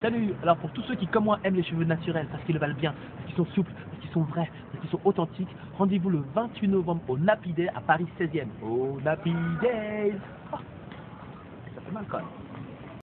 Salut Alors pour tous ceux qui comme moi aiment les cheveux naturels parce qu'ils le valent bien, parce qu'ils sont souples, parce qu'ils sont vrais, parce qu'ils sont authentiques, rendez-vous le 28 novembre au Nappy Day à Paris 16e. Au Nappy Days Ah, oh, Ça fait mal quand même.